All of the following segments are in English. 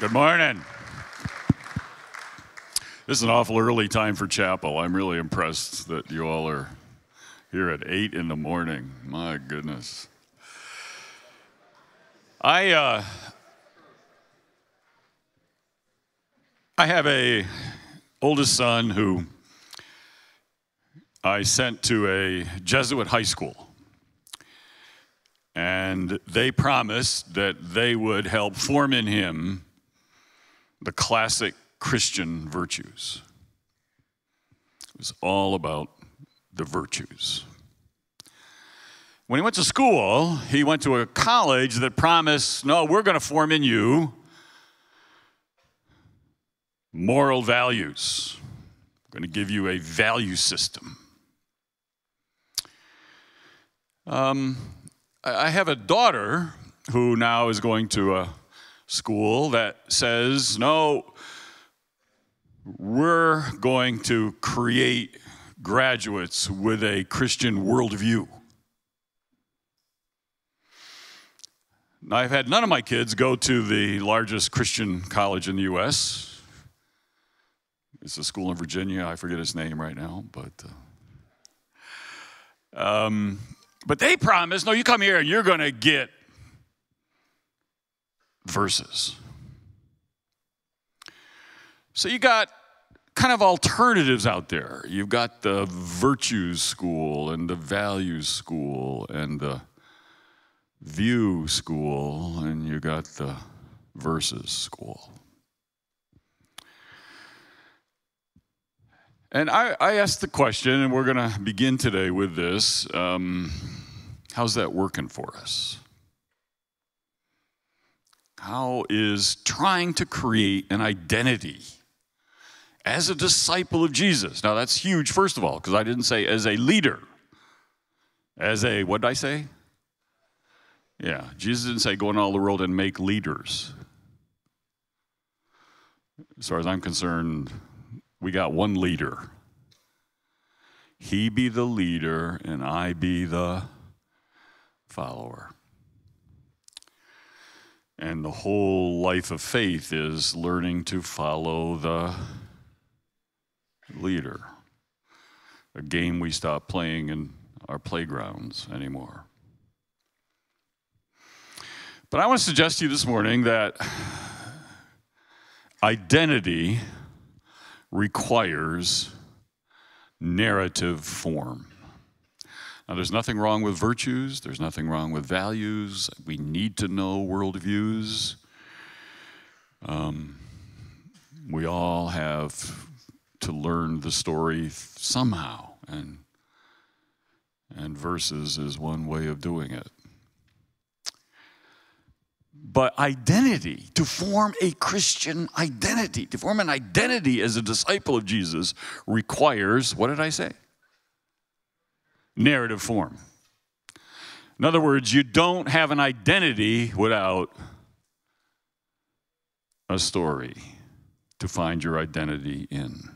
Good morning. This is an awful early time for chapel. I'm really impressed that you all are here at 8 in the morning. My goodness. I, uh, I have a oldest son who I sent to a Jesuit high school. And they promised that they would help form in him the classic Christian virtues. It was all about the virtues. When he went to school, he went to a college that promised no, we're going to form in you moral values. We're going to give you a value system. Um, I have a daughter who now is going to a school that says, no, we're going to create graduates with a Christian worldview. Now, I've had none of my kids go to the largest Christian college in the U.S. It's a school in Virginia. I forget its name right now, but. Uh, um, but they promise, no, you come here and you're going to get verses. So you got kind of alternatives out there. You've got the virtues school and the values school and the view school, and you got the verses school. And I, I asked the question, and we're going to begin today with this. Um, how's that working for us? How is trying to create an identity as a disciple of Jesus? Now, that's huge, first of all, because I didn't say as a leader. As a, what did I say? Yeah, Jesus didn't say go in all the world and make leaders. As far as I'm concerned, we got one leader. He be the leader, and I be the follower. And the whole life of faith is learning to follow the leader. A game we stop playing in our playgrounds anymore. But I want to suggest to you this morning that identity requires narrative form. Now, there's nothing wrong with virtues, there's nothing wrong with values. We need to know worldviews. Um, we all have to learn the story somehow, and, and verses is one way of doing it. But identity, to form a Christian identity, to form an identity as a disciple of Jesus requires, what did I say? Narrative form. In other words, you don't have an identity without a story to find your identity in.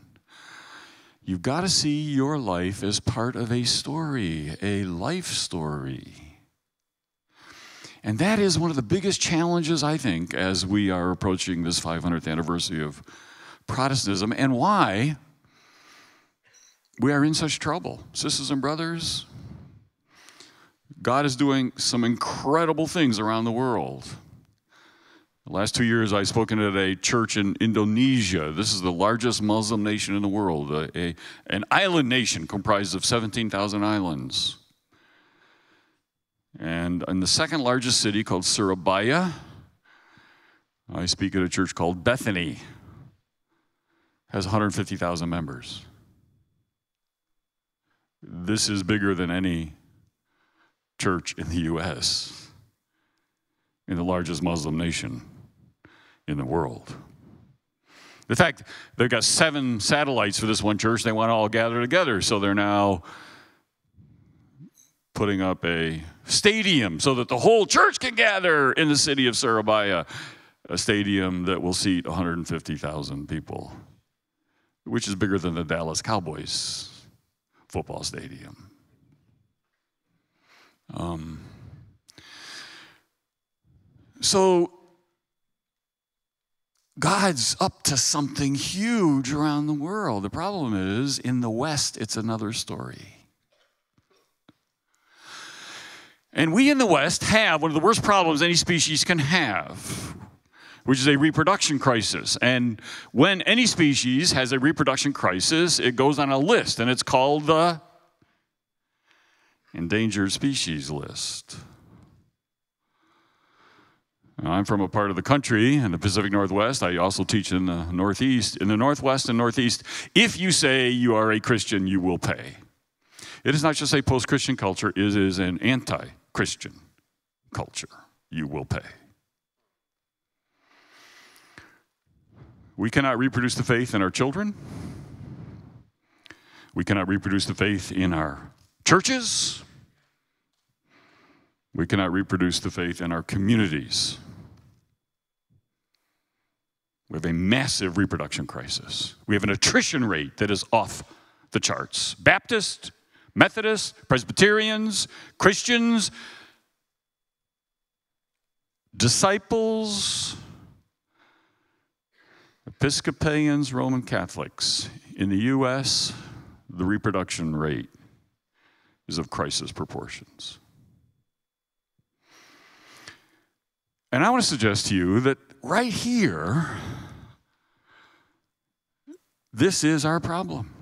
You've got to see your life as part of a story, a life story. And that is one of the biggest challenges, I think, as we are approaching this 500th anniversary of Protestantism and why we are in such trouble. Sisters and brothers, God is doing some incredible things around the world. The last two years, I've spoken at a church in Indonesia. This is the largest Muslim nation in the world, a, a an island nation comprised of 17,000 islands. And in the second largest city called Surabaya, I speak at a church called Bethany, has 150,000 members. This is bigger than any church in the U.S., in the largest Muslim nation in the world. In fact, they've got seven satellites for this one church. They want to all gather together, so they're now putting up a stadium so that the whole church can gather in the city of Surabaya, a stadium that will seat 150,000 people, which is bigger than the Dallas Cowboys football stadium. Um, so, God's up to something huge around the world. The problem is, in the West, it's another story. And we in the West have one of the worst problems any species can have, which is a reproduction crisis. And when any species has a reproduction crisis, it goes on a list, and it's called the endangered species list. I'm from a part of the country in the Pacific Northwest. I also teach in the Northeast. In the Northwest and Northeast, if you say you are a Christian, you will pay. It is not just a post Christian culture, it is an anti Christian culture. You will pay. We cannot reproduce the faith in our children. We cannot reproduce the faith in our churches. We cannot reproduce the faith in our communities. We have a massive reproduction crisis. We have an attrition rate that is off the charts. Baptist, Methodists, Presbyterians, Christians, disciples, Episcopalians, Roman Catholics. In the U.S., the reproduction rate is of crisis proportions. And I want to suggest to you that right here, this is our problem.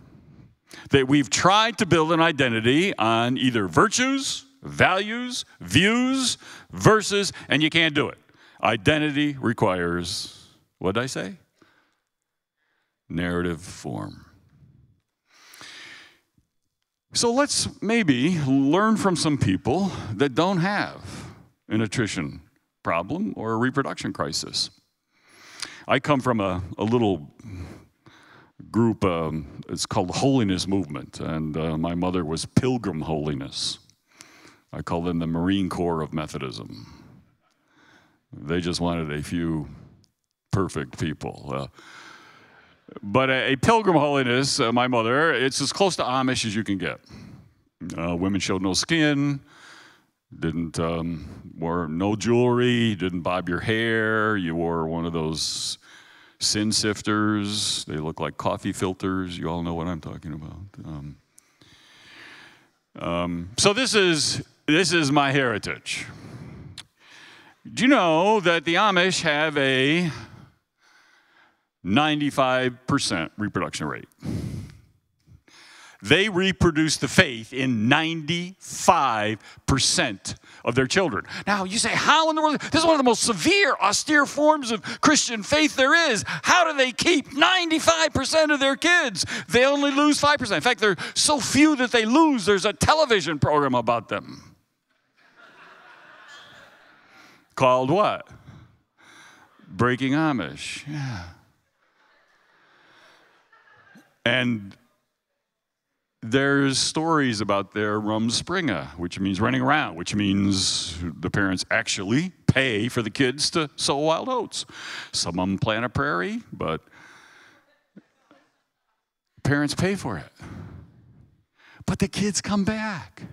That we've tried to build an identity on either virtues, values, views, verses, and you can't do it. Identity requires, what did I say? Narrative form. So let's maybe learn from some people that don't have an attrition problem or a reproduction crisis. I come from a, a little group, um, it's called the Holiness Movement, and uh, my mother was Pilgrim Holiness. I call them the Marine Corps of Methodism. They just wanted a few perfect people. Uh, but a, a, Pilgrim Holiness, uh, my mother, it's as close to Amish as you can get. Uh, women showed no skin, didn't um, wore no jewelry, didn't bob your hair. You wore one of those sin sifters. They look like coffee filters. You all know what I'm talking about. Um, um, so this is this is my heritage. Do you know that the Amish have a 95% reproduction rate? They reproduce the faith in 95% of their children. Now, you say, how in the world? This is one of the most severe, austere forms of Christian faith there is. How do they keep 95% of their kids? They only lose 5%. In fact, they're so few that they lose. There's a television program about them. Called what? Breaking Amish. Yeah. And there's stories about their rum rumspringa, which means running around, which means the parents actually pay for the kids to sow wild oats. Some of them plant a prairie, but parents pay for it. But the kids come back.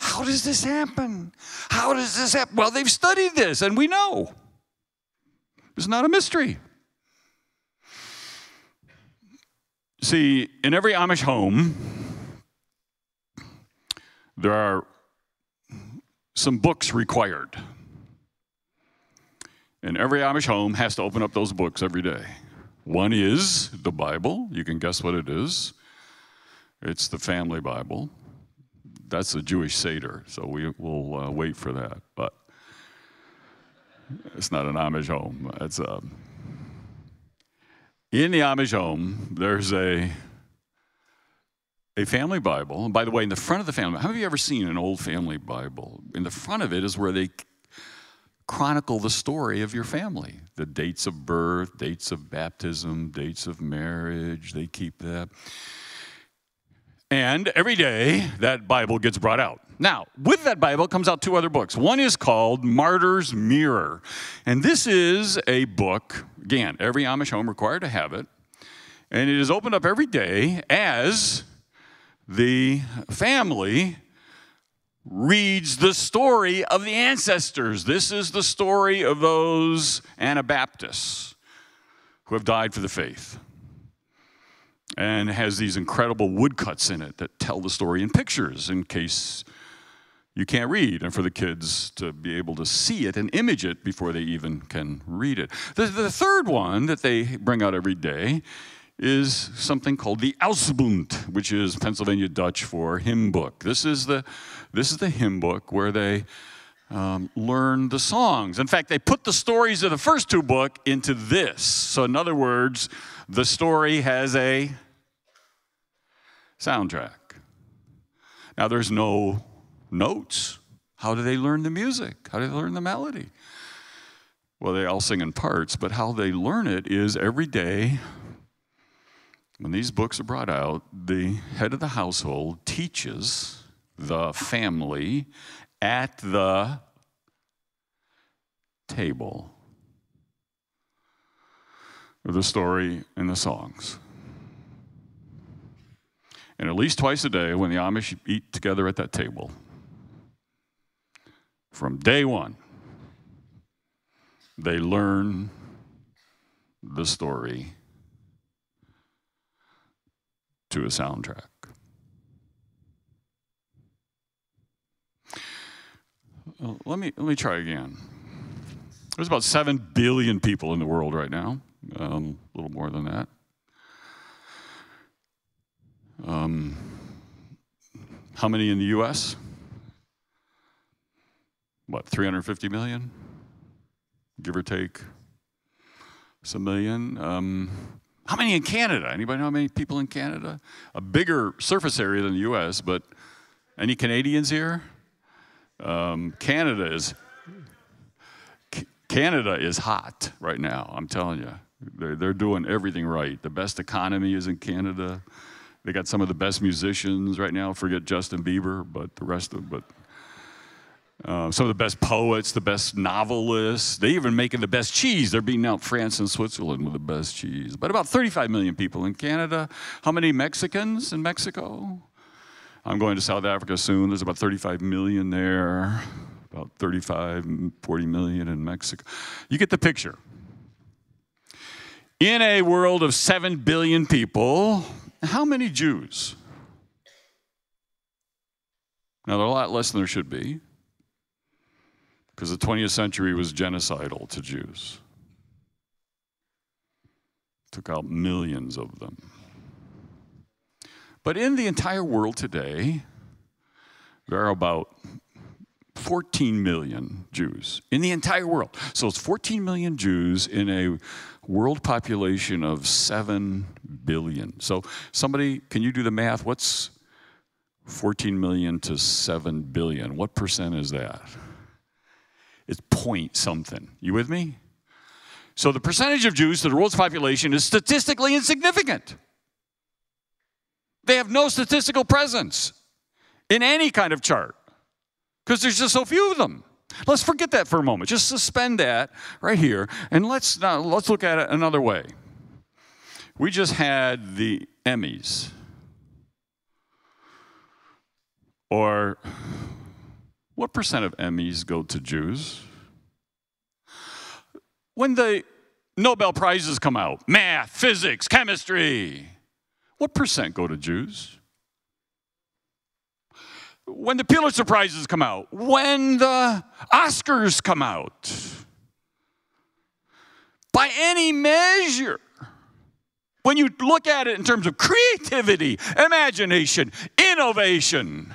How does this happen? How does this happen? Well, they've studied this, and we know. It's not a mystery. See, in every Amish home, there are some books required. And every Amish home has to open up those books every day. One is the Bible. You can guess what it is. It's the family Bible. That's a Jewish Seder, so we will uh, wait for that. But it's not an Amish home. It's a um, in the Amish home, there's a a family Bible. And by the way, in the front of the family, how have you ever seen an old family Bible? In the front of it is where they chronicle the story of your family the dates of birth, dates of baptism, dates of marriage. They keep that. And every day that Bible gets brought out. Now, with that Bible comes out two other books. One is called Martyr's Mirror. And this is a book, again, every Amish home required to have it. And it is opened up every day as the family reads the story of the ancestors. This is the story of those Anabaptists who have died for the faith. And has these incredible woodcuts in it that tell the story in pictures in case you can't read, and for the kids to be able to see it and image it before they even can read it. The, the third one that they bring out every day is something called the Ausbund, which is Pennsylvania Dutch for hymn book. This is the, this is the hymn book where they um, learn the songs. In fact, they put the stories of the first two book into this. So, in other words, the story has a soundtrack. Now, there's no notes. How do they learn the music? How do they learn the melody? Well, they all sing in parts, but how they learn it is every day when these books are brought out, the head of the household teaches the family at the table the story and the songs. And at least twice a day, when the Amish eat together at that table, from day one, they learn the story to a soundtrack. let me let me try again. There's about seven billion people in the world right now, um, a little more than that. Um, how many in the U.S.? What, 350 million, give or take, some million. Um, how many in Canada? Anybody know how many people in Canada? A bigger surface area than the U.S., but any Canadians here? Um, Canada is Canada is hot right now. I'm telling you, they're, they're doing everything right. The best economy is in Canada. They got some of the best musicians right now. Forget Justin Bieber, but the rest of but uh, some of the best poets, the best novelists. They even making the best cheese. They're beating out France and Switzerland with the best cheese. But about 35 million people in Canada. How many Mexicans in Mexico? I'm going to South Africa soon. There's about 35 million there. About 35, 40 million in Mexico. You get the picture. In a world of 7 billion people, how many Jews? Now, there are a lot less than there should be because the 20th century was genocidal to Jews. Took out millions of them. But in the entire world today, there are about 14 million Jews in the entire world. So it's 14 million Jews in a world population of 7 billion. So, somebody, can you do the math? What's 14 million to 7 billion? What percent is that? It's point something. You with me? So the percentage of Jews to the world's population is statistically insignificant. They have no statistical presence in any kind of chart because there's just so few of them. Let's forget that for a moment. Just suspend that right here, and let's now let's look at it another way. We just had the Emmys, or what percent of Emmys go to Jews? When the Nobel Prizes come out, math, physics, chemistry, what percent go to Jews? When the Pulitzer Prizes come out, when the Oscars come out, by any measure, when you look at it in terms of creativity, imagination, innovation,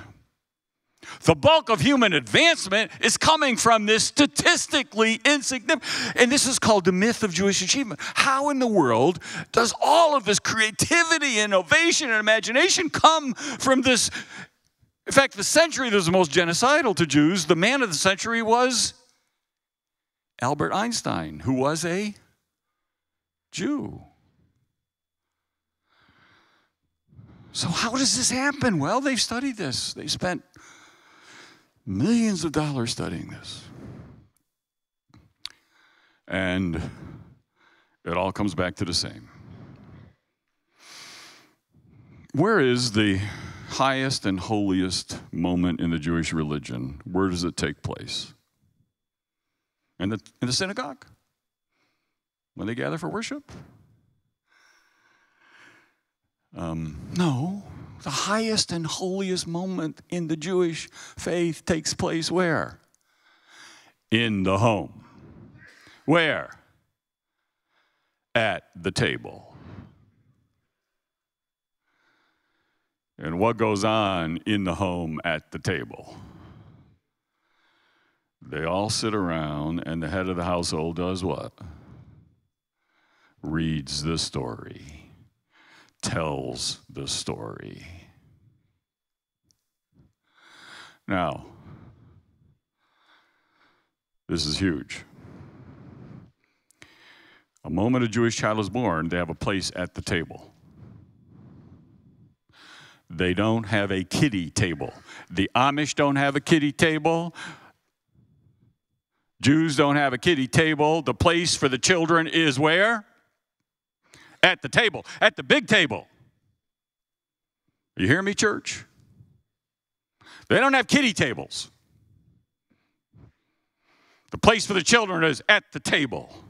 the bulk of human advancement is coming from this statistically insignificant, and this is called the myth of Jewish achievement. How in the world does all of this creativity, innovation, and imagination come from this? In fact, the century that was the most genocidal to Jews, the man of the century was Albert Einstein, who was a Jew. So, how does this happen? Well, they've studied this. They spent millions of dollars studying this. And it all comes back to the same. Where is the highest and holiest moment in the Jewish religion, where does it take place? In the, in the synagogue, when they gather for worship? Um, no, the highest and holiest moment in the Jewish faith takes place where? In the home. Where? At the table. And what goes on in the home at the table? They all sit around, and the head of the household does what? Reads the story, tells the story. Now, this is huge. A moment a Jewish child is born, they have a place at the table. They don't have a kiddie table. The Amish don't have a kiddie table. Jews don't have a kiddie table. The place for the children is where? At the table, at the big table. You hear me, church? They don't have kiddie tables. The place for the children is at the table.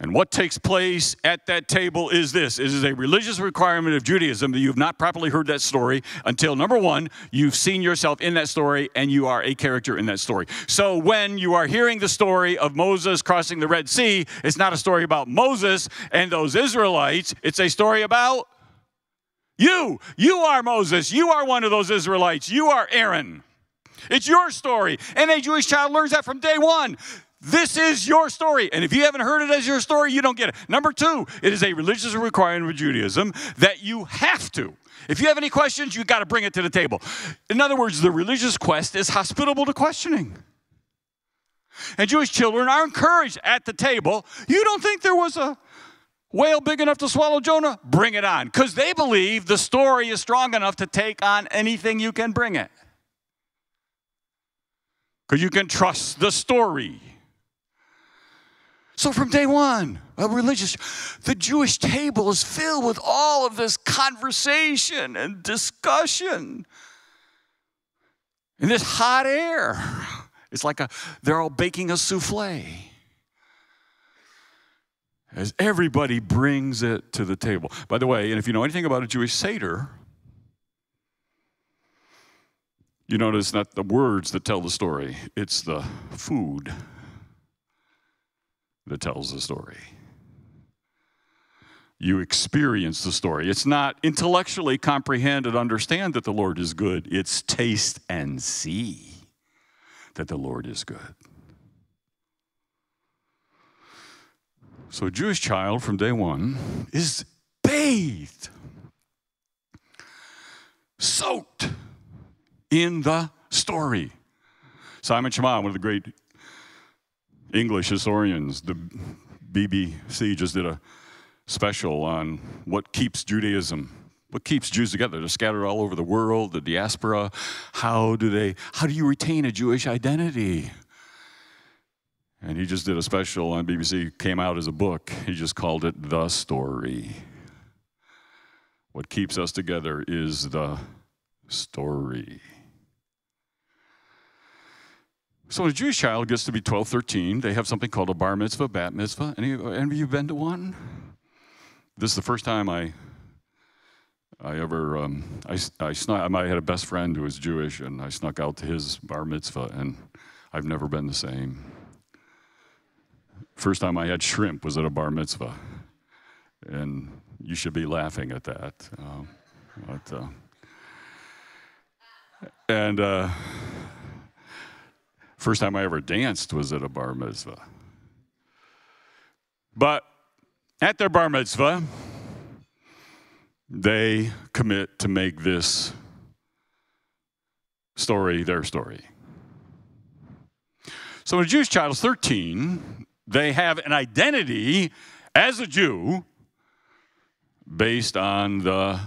And what takes place at that table is this it is a religious requirement of Judaism that you have not properly heard that story until number one, you've seen yourself in that story and you are a character in that story. So when you are hearing the story of Moses crossing the Red Sea, it's not a story about Moses and those Israelites, it's a story about you. You are Moses. You are one of those Israelites. You are Aaron. It's your story. And a Jewish child learns that from day one. This is your story. And if you haven't heard it as your story, you don't get it. Number two, it is a religious requirement of Judaism that you have to. If you have any questions, you've got to bring it to the table. In other words, the religious quest is hospitable to questioning. And Jewish children are encouraged at the table. You don't think there was a whale big enough to swallow Jonah? Bring it on. Because they believe the story is strong enough to take on anything you can bring it. Because you can trust the story. So from day one, a religious, the Jewish table is filled with all of this conversation and discussion. In this hot air. It's like a, they're all baking a souffle. As everybody brings it to the table. By the way, and if you know anything about a Jewish Seder, you notice not the words that tell the story, it's the food that tells the story. You experience the story. It's not intellectually comprehend and understand that the Lord is good, it's taste and see that the Lord is good. So, a Jewish child from day one is bathed, soaked in the story. Simon Schama, one of the great English historians, the BBC just did a special on what keeps Judaism, what keeps Jews together. They're scattered all over the world, the diaspora. How do they, how do you retain a Jewish identity? And he just did a special on BBC, came out as a book. He just called it The Story. What keeps us together is the story. So when a Jewish child gets to be 12, 13, they have something called a bar mitzvah, bat mitzvah. Any, any of you been to one? This is the first time I I ever, um, I, I snuck, I had a best friend who was Jewish, and I snuck out to his bar mitzvah, and I've never been the same. First time I had shrimp was at a bar mitzvah, and you should be laughing at that. Uh, but, uh, and uh, First time I ever danced was at a bar mitzvah. But at their bar mitzvah, they commit to make this story their story. So when a Jewish child is 13, they have an identity as a Jew based on the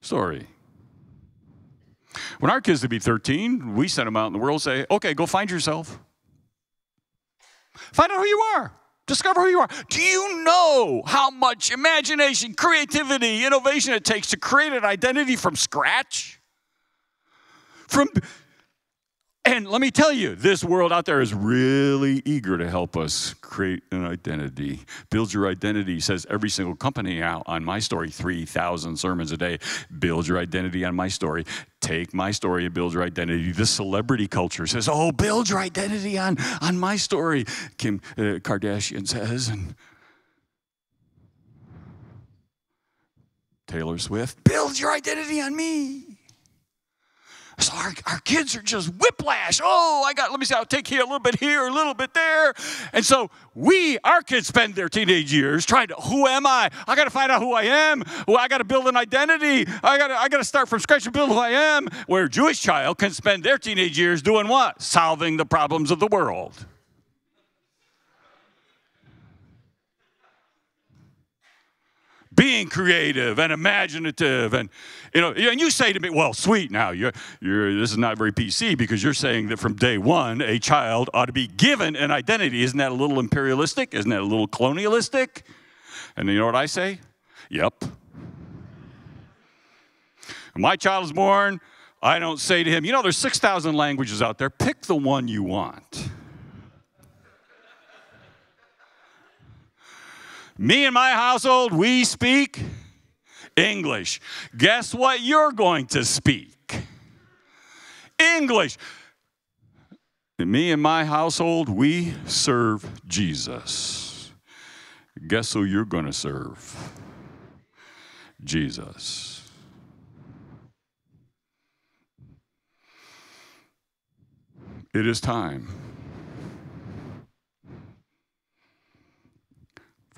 story. When our kids would be 13, we send them out in the world say, okay, go find yourself. Find out who you are. Discover who you are. Do you know how much imagination, creativity, innovation it takes to create an identity from scratch? From And let me tell you, this world out there is really eager to help us create an identity. Build your identity, says every single company out on my story, 3,000 sermons a day. Build your identity on my story. Take my story and build your identity. The celebrity culture says, oh, build your identity on, on my story, Kim uh, Kardashian says. And Taylor Swift, build your identity on me. So our, our kids are just whiplash. Oh, I got, let me see, I'll take here a little bit here, a little bit there. And so we, our kids spend their teenage years trying to, who am I? I got to find out who I am. Well, I got to build an identity. I got I got to start from scratch and build who I am. Where a Jewish child can spend their teenage years doing what? Solving the problems of the world. Being creative and imaginative and you know and you say to me well sweet now you're, you're this is not very pc because you're saying that from day one a child ought to be given an identity. Isn't that a little imperialistic? Isn't that a little colonialistic? And you know what i say? Yep. My child is born i don't say to him you know there's 6000 languages out there. Pick the one you want Me and my household, we speak English. Guess what you're going to speak? English. Me and my household, we serve Jesus. Guess who you're going to serve? Jesus. It is time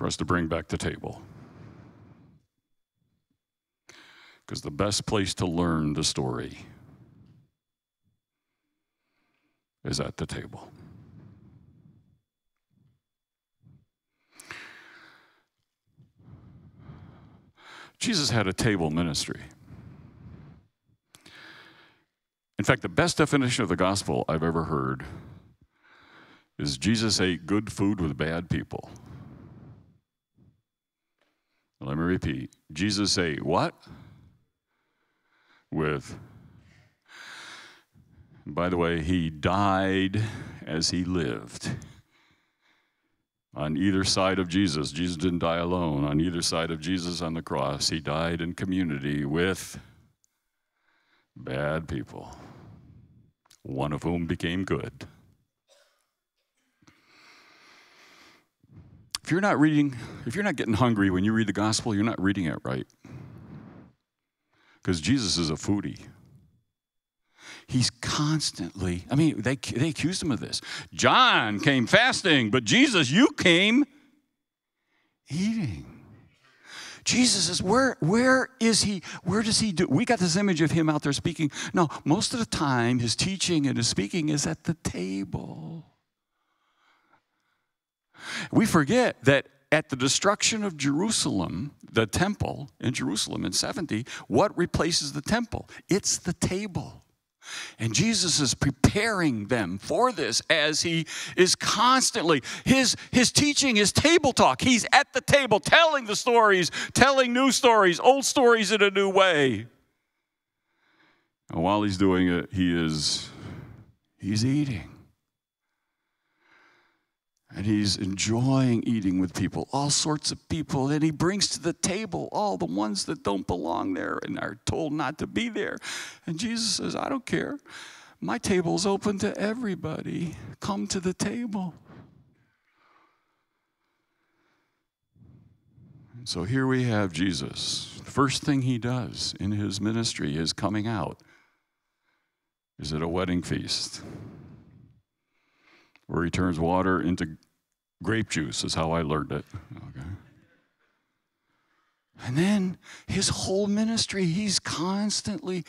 for us to bring back the table. Because the best place to learn the story is at the table. Jesus had a table ministry. In fact, the best definition of the gospel I've ever heard is Jesus ate good food with bad people. Let me repeat. Jesus say what? With by the way, he died as he lived. On either side of Jesus, Jesus didn't die alone. On either side of Jesus on the cross, he died in community with bad people, one of whom became good. If you're not reading, if you're not getting hungry when you read the gospel, you're not reading it right. Because Jesus is a foodie. He's constantly, I mean, they, they accused him of this. John came fasting, but Jesus, you came eating. Jesus is where where is he? Where does he do? We got this image of him out there speaking. No, most of the time his teaching and his speaking is at the table. We forget that at the destruction of Jerusalem, the temple in Jerusalem in 70, what replaces the temple? It's the table. And Jesus is preparing them for this as he is constantly, his, his teaching is table talk. He's at the table telling the stories, telling new stories, old stories in a new way. And while he's doing it, he is, he's eating. And he's enjoying eating with people, all sorts of people. And he brings to the table all the ones that don't belong there and are told not to be there. And Jesus says, I don't care. My table's open to everybody. Come to the table. So here we have Jesus. The first thing he does in his ministry is coming out is at a wedding feast where he turns water into grape juice, is how I learned it. Okay. And then his whole ministry, he's constantly,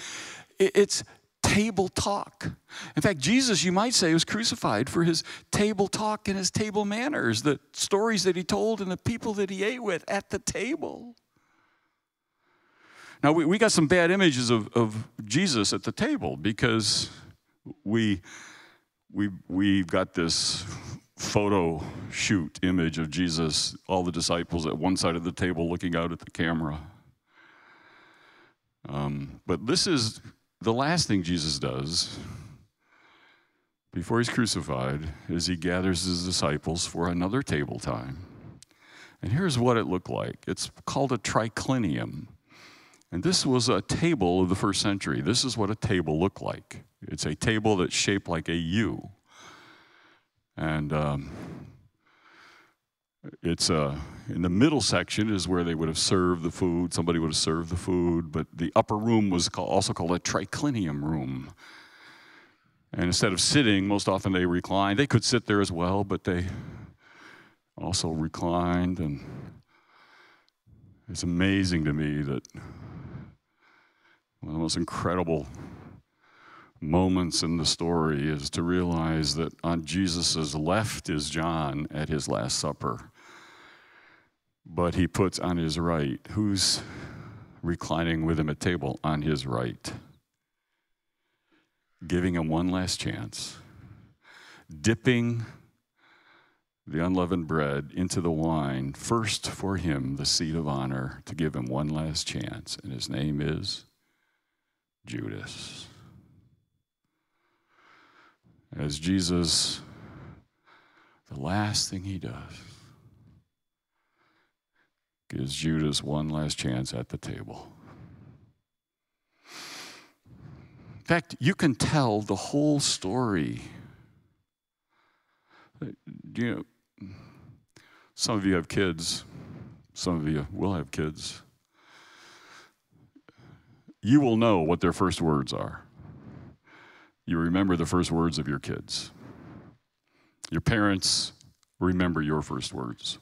it's table talk. In fact, Jesus, you might say, was crucified for his table talk and his table manners, the stories that he told and the people that he ate with at the table. Now, we, we got some bad images of, of Jesus at the table because we we we've got this photo shoot image of Jesus, all the disciples at one side of the table looking out at the camera. Um, but this is the last thing Jesus does before he's crucified is he gathers his disciples for another table time. And here's what it looked like it's called a triclinium. And this was a table of the first century. This is what a table looked like. It's a table that's shaped like a U. And um, it's uh, in the middle section is where they would have served the food. Somebody would have served the food, but the upper room was also called a triclinium room. And instead of sitting, most often they reclined. They could sit there as well, but they also reclined. And it's amazing to me that one of the most incredible moments in the story is to realize that on Jesus' left is John at his Last Supper, but he puts on his right, who's reclining with him at table? On his right, giving him one last chance, dipping the unleavened bread into the wine, first for him, the seat of honor, to give him one last chance, and his name is Judas. As Jesus, the last thing he does, gives Judas one last chance at the table. In fact, you can tell the whole story. You know, some of you have kids, some of you will have kids you will know what their first words are. You remember the first words of your kids. Your parents remember your first words.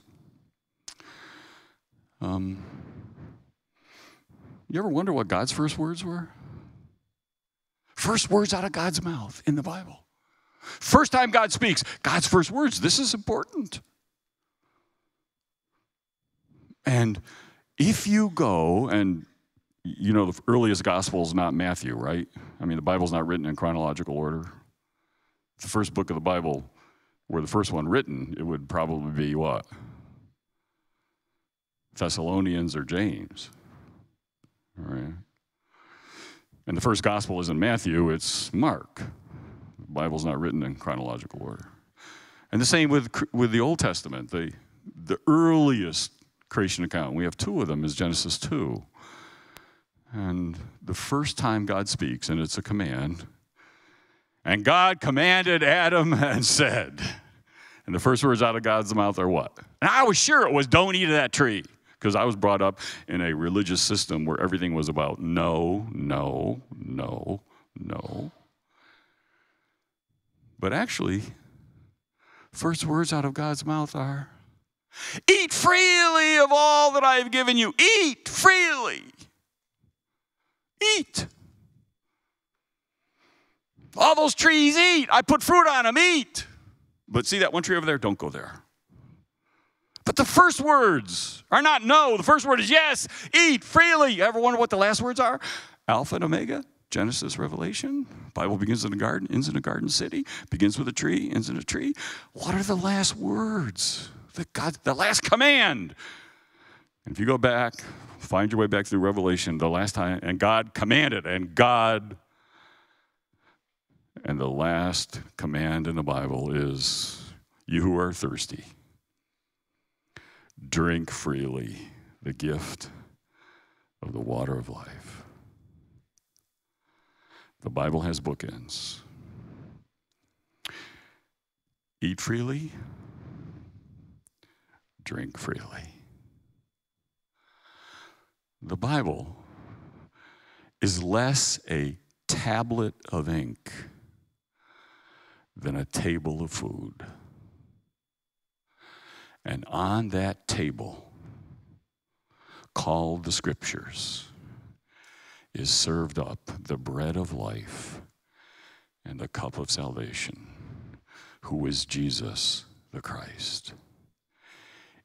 Um, you ever wonder what God's first words were? First words out of God's mouth in the Bible. First time God speaks, God's first words. This is important. And if you go and you know, the earliest gospel is not Matthew, right? I mean, the Bible's not written in chronological order. The first book of the Bible, were the first one written, it would probably be what? Thessalonians or James. All right. And the first gospel isn't Matthew, it's Mark. The Bible's not written in chronological order. And the same with, with the Old Testament. The, the earliest creation account, we have two of them, is Genesis 2. And the first time God speaks, and it's a command, and God commanded Adam and said, and the first words out of God's mouth are what? And I was sure it was, don't eat of that tree. Because I was brought up in a religious system where everything was about no, no, no, no. But actually, first words out of God's mouth are, Eat freely of all that I have given you. Eat freely. Eat. All those trees eat. I put fruit on them, eat. But see that one tree over there? Don't go there. But the first words are not no. The first word is yes, eat freely. You ever wonder what the last words are? Alpha and Omega, Genesis, Revelation. Bible begins in a garden, ends in a garden city, begins with a tree, ends in a tree. What are the last words? The God, the last command. And if you go back Find your way back through Revelation, the last time, and God commanded, and God, and the last command in the Bible is you who are thirsty, drink freely the gift of the water of life. The Bible has bookends. Eat freely, drink freely. The Bible is less a tablet of ink than a table of food. And on that table, called the Scriptures, is served up the bread of life and the cup of salvation, who is Jesus the Christ.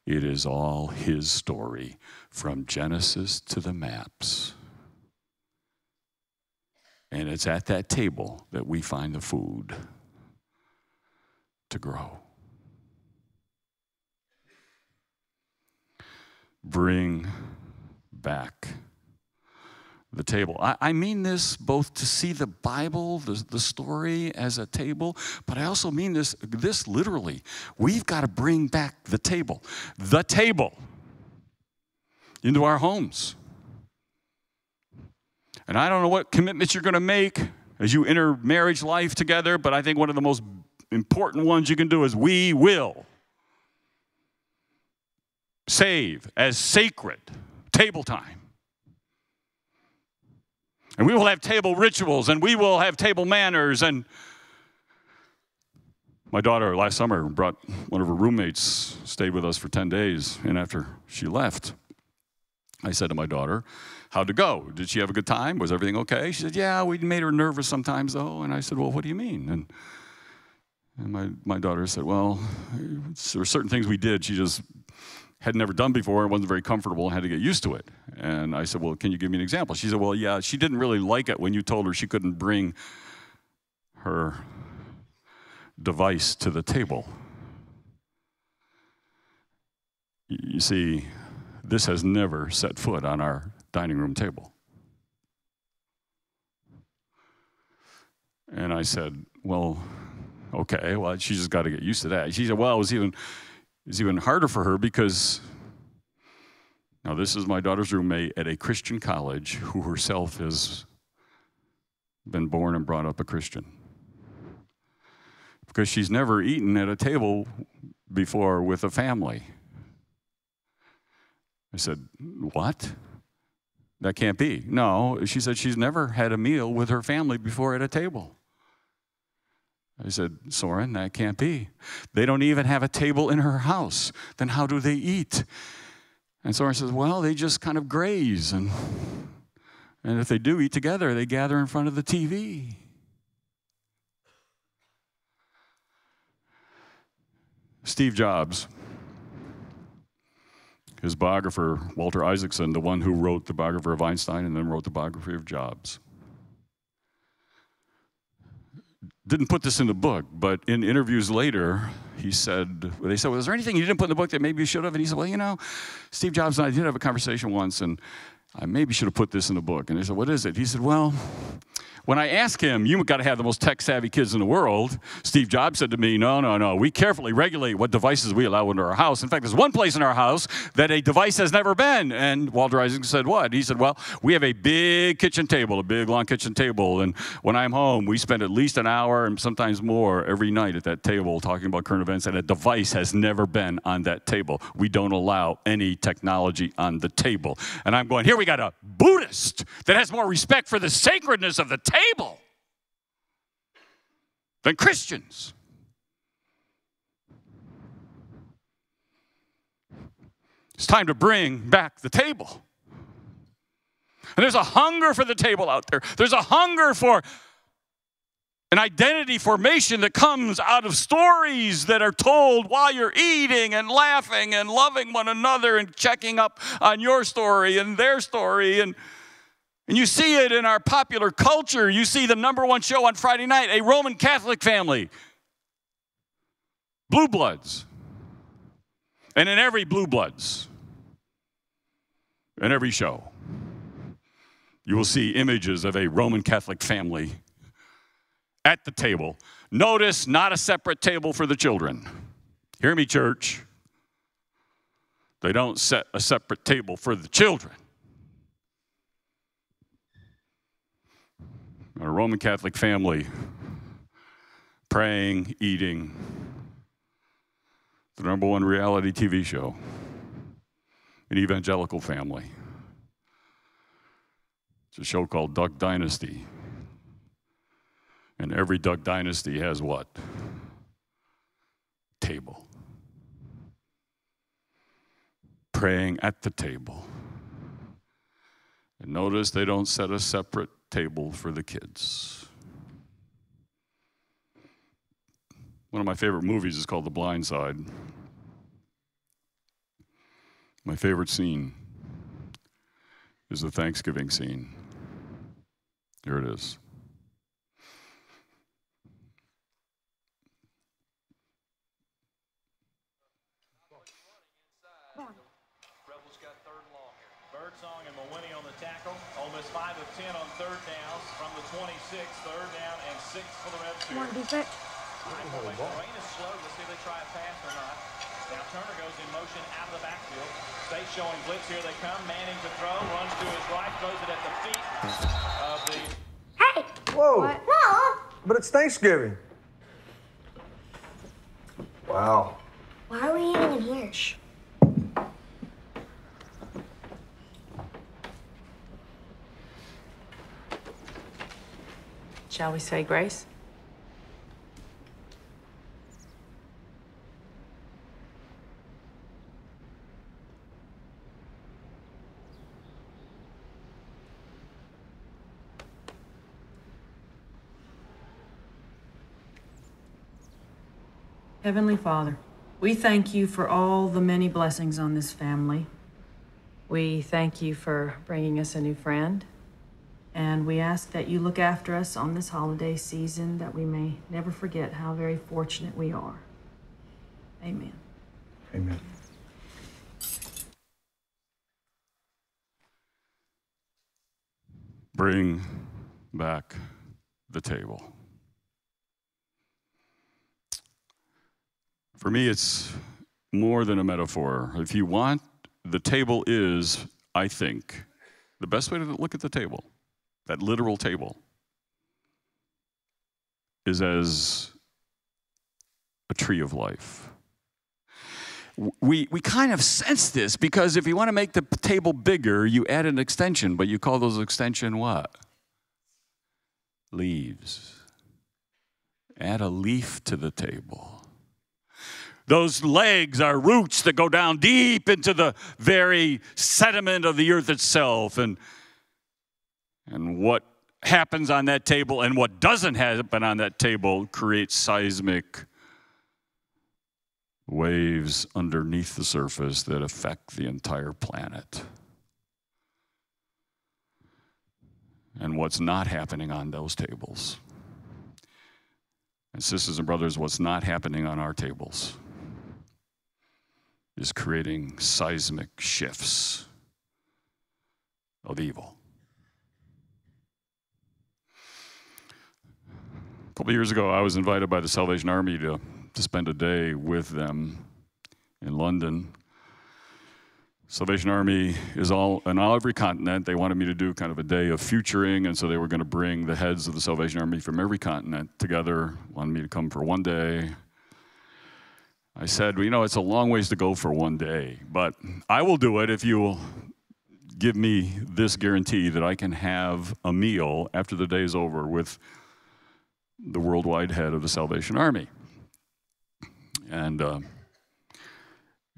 It is all his story from Genesis to the maps. And it's at that table that we find the food to grow. Bring back the table. I, I, mean this both to see the Bible, the, the story as a table, but I also mean this, this literally. We've got to bring back the table, the table, into our homes. And I don't know what commitments you're going to make as you enter marriage life together, but I think one of the most important ones you can do is we will save as sacred table time. And we will have table rituals and we will have table manners. And my daughter last summer brought one of her roommates, stayed with us for 10 days. And after she left, I said to my daughter, How'd it go? Did she have a good time? Was everything okay? She said, Yeah, we made her nervous sometimes, though. And I said, Well, what do you mean? And, and my, my daughter said, Well, there were certain things we did. She just had never done before and wasn't very comfortable and had to get used to it. And I said, Well, can you give me an example? She said, Well, yeah, she didn't really like it when you told her she couldn't bring her device to the table. You see, this has never set foot on our dining room table. And I said, Well, okay, well, she's just got to get used to that. She said, Well, it was even is even harder for her because now this is my daughter's roommate at a Christian college who herself has been born and brought up a Christian. Because she's never eaten at a table before with a family. I said, What? That can't be. No, she said she's never had a meal with her family before at a table. I said, Soren, that can't be. They don't even have a table in her house. Then how do they eat? And Soren says, Well, they just kind of graze. And, and if they do eat together, they gather in front of the TV. Steve Jobs, his biographer, Walter Isaacson, the one who wrote the biography of Einstein and then wrote the biography of Jobs. Didn't put this in the book, but in interviews later, he said, they said, well, is there anything you didn't put in the book that maybe you should have? And he said, well, you know, Steve Jobs and I did have a conversation once, and I maybe should have put this in the book. And they said, what is it? He said, well, when I asked him, you got to have the most tech savvy kids in the world, Steve Jobs said to me, no, no, no. We carefully regulate what devices we allow into our house. In fact, there's one place in our house that a device has never been. And Walter Isaacson said, what? He said, well, we have a big kitchen table, a big long kitchen table. And when I'm home, we spend at least an hour and sometimes more every night at that table talking about current events. And a device has never been on that table. We don't allow any technology on the table. And I'm going, here we got a Buddhist that has more respect for the sacredness of the table table than Christians. It's time to bring back the table. And there's a hunger for the table out there. There's a hunger for an identity formation that comes out of stories that are told while you're eating and laughing and loving one another and checking up on your story and their story and and you see it in our popular culture. You see the number one show on Friday night, a Roman Catholic family, Blue Bloods. And in every Blue Bloods, in every show, you will see images of a Roman Catholic family at the table. Notice not a separate table for the children. Hear me, church. They don't set a separate table for the children. A Roman Catholic family praying, eating, the number one reality TV show, an evangelical family. It's a show called Duck Dynasty. And every Duck Dynasty has what? Table. Praying at the table. And notice they don't set a separate table for the kids. One of my favorite movies is called The Blind Side. My favorite scene is the Thanksgiving scene. Here it is. 5 of 10 on third downs from the 26. Third down and 6 for the Red Come on, Spears. defense. High formation. Rain is slow. Let's see if they try a pass or not. Now Turner goes in motion out of the backfield. State showing blitz. Here they come. Manning to throw. Runs to his right. Throws it at the feet of the Hey! Whoa. What? No! But it's Thanksgiving. Wow. Why are we eating in here? Shall we say grace? Heavenly Father, we thank you for all the many blessings on this family. We thank you for bringing us a new friend. And we ask that you look after us on this holiday season, that we may never forget how very fortunate we are. Amen. Amen. Bring back the table. For me, it's more than a metaphor. If you want, the table is, I think, the best way to look at the table, that literal table, is as a tree of life. We, we kind of sense this because if you want to make the table bigger, you add an extension, but you call those extension what? Leaves. Add a leaf to the table. Those legs are roots that go down deep into the very sediment of the earth itself. And, and what happens on that table and what doesn't happen on that table creates seismic waves underneath the surface that affect the entire planet. And what's not happening on those tables. And sisters and brothers, what's not happening on our tables is creating seismic shifts of evil. Couple years ago, I was invited by the Salvation Army to, to spend a day with them in London. Salvation Army is all on every continent. They wanted me to do kind of a day of futuring, and so they were going to bring the heads of the Salvation Army from every continent together. Wanted me to come for one day. I said, well, you know, it's a long ways to go for one day, but I will do it if you will give me this guarantee that I can have a meal after the day is over with the worldwide head of the Salvation Army. And uh,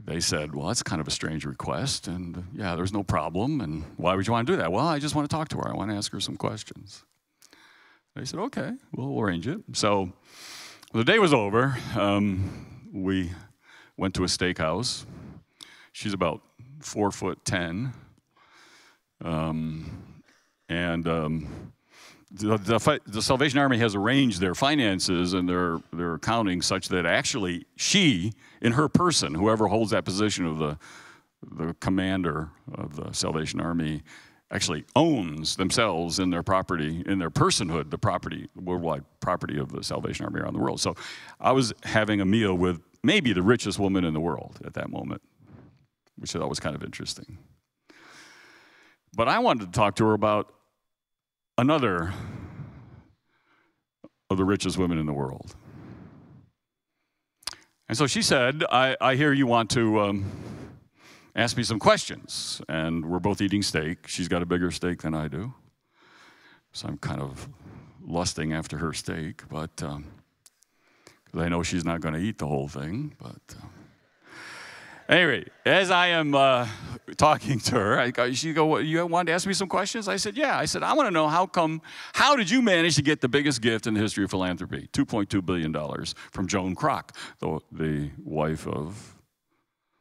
they said, Well, that's kind of a strange request. And uh, yeah, there's no problem. And why would you want to do that? Well, I just want to talk to her. I want to ask her some questions. They said, Okay, we'll arrange it. So the day was over. Um, we went to a steakhouse. She's about four foot ten. Um, and um, the, the, the Salvation Army has arranged their finances and their, their accounting such that actually she, in her person, whoever holds that position of the, the commander of the Salvation Army, actually owns themselves in their property, in their personhood, the property, worldwide property of the Salvation Army around the world. So I was having a meal with maybe the richest woman in the world at that moment, which I thought was kind of interesting. But I wanted to talk to her about another of the richest women in the world. And so she said, I, I hear you want to um, ask me some questions. And we're both eating steak. She's got a bigger steak than I do. So I'm kind of lusting after her steak, but because um, I know she's not going to eat the whole thing. But uh, anyway, as I am uh, talking to her, I she go, "What, "You wanted to ask me some questions?" I said, "Yeah." I said, "I want to know how come? How did you manage to get the biggest gift in the history of philanthropy, 2.2 billion dollars from Joan Kroc, the, the wife of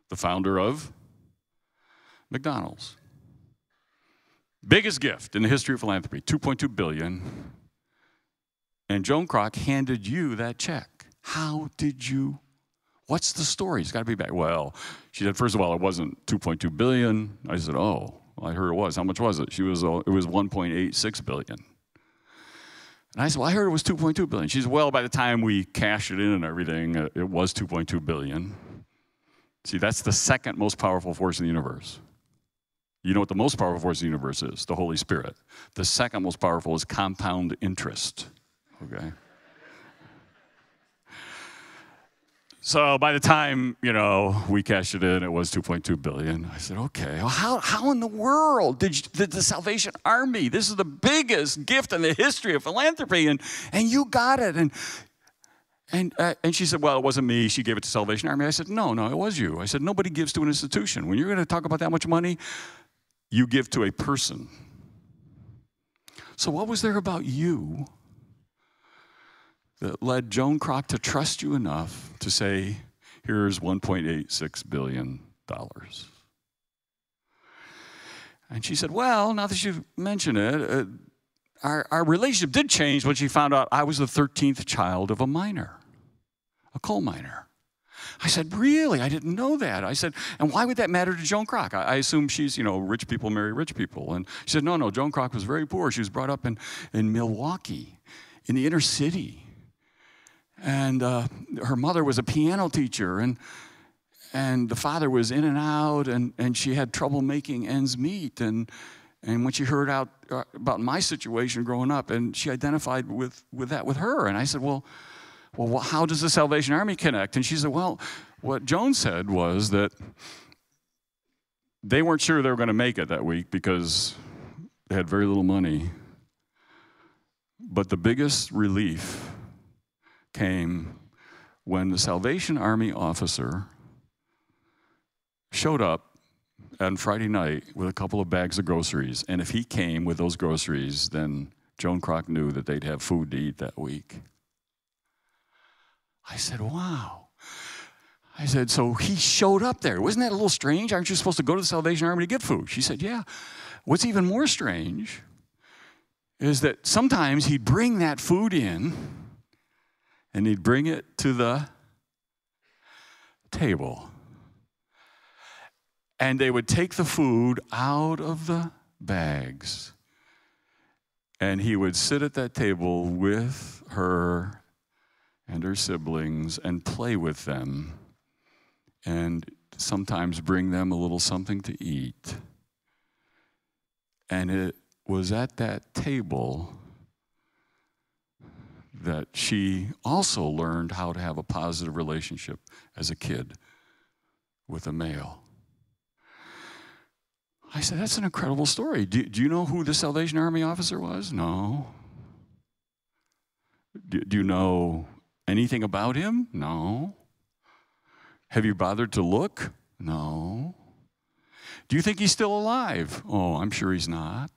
the founder of McDonald's? Biggest gift in the history of philanthropy, 2.2 billion. And Joan Kroc handed you that check. How did you?" What's the story? It's got to be back. Well, she said, first of all, it wasn't 2.2 billion. I said, oh, I heard it was. How much was it? She was, uh, it was 1.86 billion. And I said, well, I heard it was 2.2 billion. She said, well, by the time we cashed it in and everything, uh, it was 2.2 billion. See, that's the second most powerful force in the universe. You know what the most powerful force in the universe is? The Holy Spirit. The second most powerful is compound interest. Okay? So by the time, you know, we cashed it in, it was 2.2 billion. I said, okay, well, how, how in the world did, you, did the Salvation Army, this is the biggest gift in the history of philanthropy, and, and you got it. And, and, uh, and she said, well, it wasn't me. She gave it to Salvation Army. I said, no, no, it was you. I said, nobody gives to an institution. When you're going to talk about that much money, you give to a person. So what was there about you that led Joan Kroc to trust you enough to say, here's $1.86 billion. And she said, well, now that you mention it, uh, our, our relationship did change when she found out I was the 13th child of a miner, a coal miner. I said, Really? I didn't know that. I said, And why would that matter to Joan Kroc? I, I assume she's, you know, rich people marry rich people. And she said, No, no, Joan Kroc was very poor. She was brought up in, in Milwaukee, in the inner city. And uh, her mother was a piano teacher, and, and the father was in and out, and, and she had trouble making ends meet. And, and when she heard out uh, about my situation growing up, and she identified with, with that with her. And I said, Well, well, how does the Salvation Army connect? And she said, Well, what Joan said was that they weren't sure they were going to make it that week because they had very little money. But the biggest relief came when the Salvation Army officer showed up on Friday night with a couple of bags of groceries. And if he came with those groceries, then Joan Kroc knew that they'd have food to eat that week. I said, Wow. I said, So he showed up there. Wasn't that a little strange? Aren't you supposed to go to the Salvation Army to get food? She said, Yeah. What's even more strange is that sometimes he'd bring that food in and he'd bring it to the table. And they would take the food out of the bags. And he would sit at that table with her and her siblings and play with them and sometimes bring them a little something to eat. And it was at that table that she also learned how to have a positive relationship as a kid with a male. I said, That's an incredible story. Do, do you know who the Salvation Army officer was? No. Do, do you know anything about him? No. Have you bothered to look? No. Do you think he's still alive? Oh, I'm sure he's not.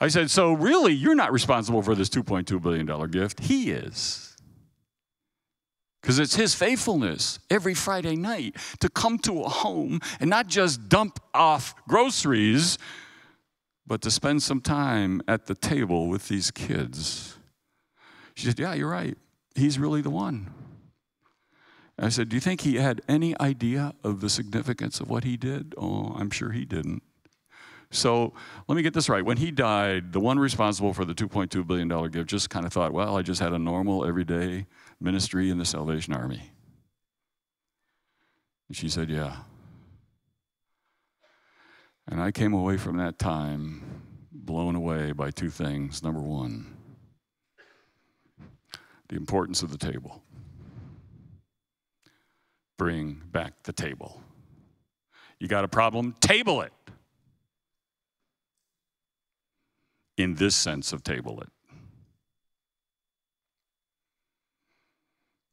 I said, So really, you're not responsible for this $2.2 billion gift. He is. Because it's his faithfulness every Friday night to come to a home and not just dump off groceries, but to spend some time at the table with these kids. She said, Yeah, you're right. He's really the one. I said, Do you think he had any idea of the significance of what he did? Oh, I'm sure he didn't. So let me get this right. When he died, the one responsible for the $2.2 billion gift just kind of thought, well, I just had a normal, everyday ministry in the Salvation Army. And she said, yeah. And I came away from that time blown away by two things. Number one, the importance of the table. Bring back the table. You got a problem? Table it. In this sense of table it.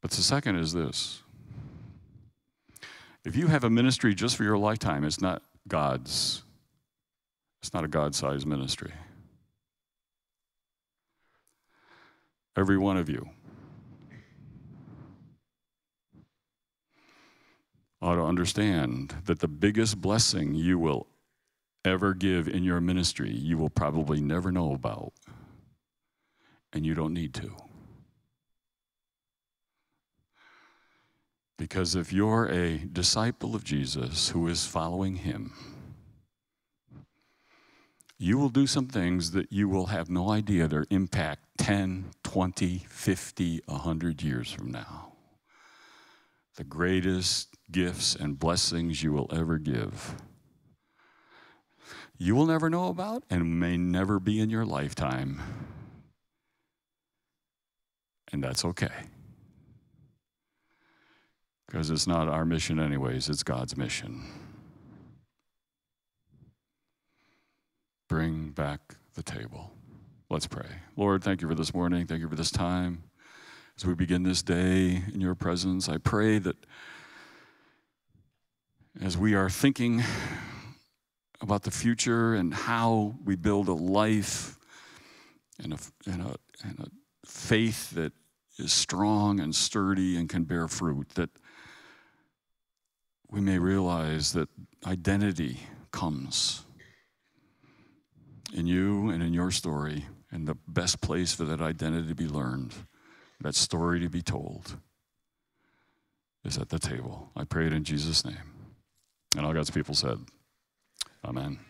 But the second is this if you have a ministry just for your lifetime, it's not God's, it's not a God sized ministry. Every one of you ought to understand that the biggest blessing you will ever give in your ministry, you will probably never know about, and you don't need to. Because if you're a disciple of Jesus who is following him, you will do some things that you will have no idea their impact 10, 20, 50, 100 years from now. The greatest gifts and blessings you will ever give. You will never know about and may never be in your lifetime. And that's okay. Because it's not our mission, anyways, it's God's mission. Bring back the table. Let's pray. Lord, thank you for this morning. Thank you for this time. As we begin this day in your presence, I pray that as we are thinking about the future and how we build a life and a, and a, and a faith that is strong and sturdy and can bear fruit, that we may realize that identity comes in you and in your story, and the best place for that identity to be learned, that story to be told, is at the table. I pray it in Jesus' name. And all God's people said, Amen.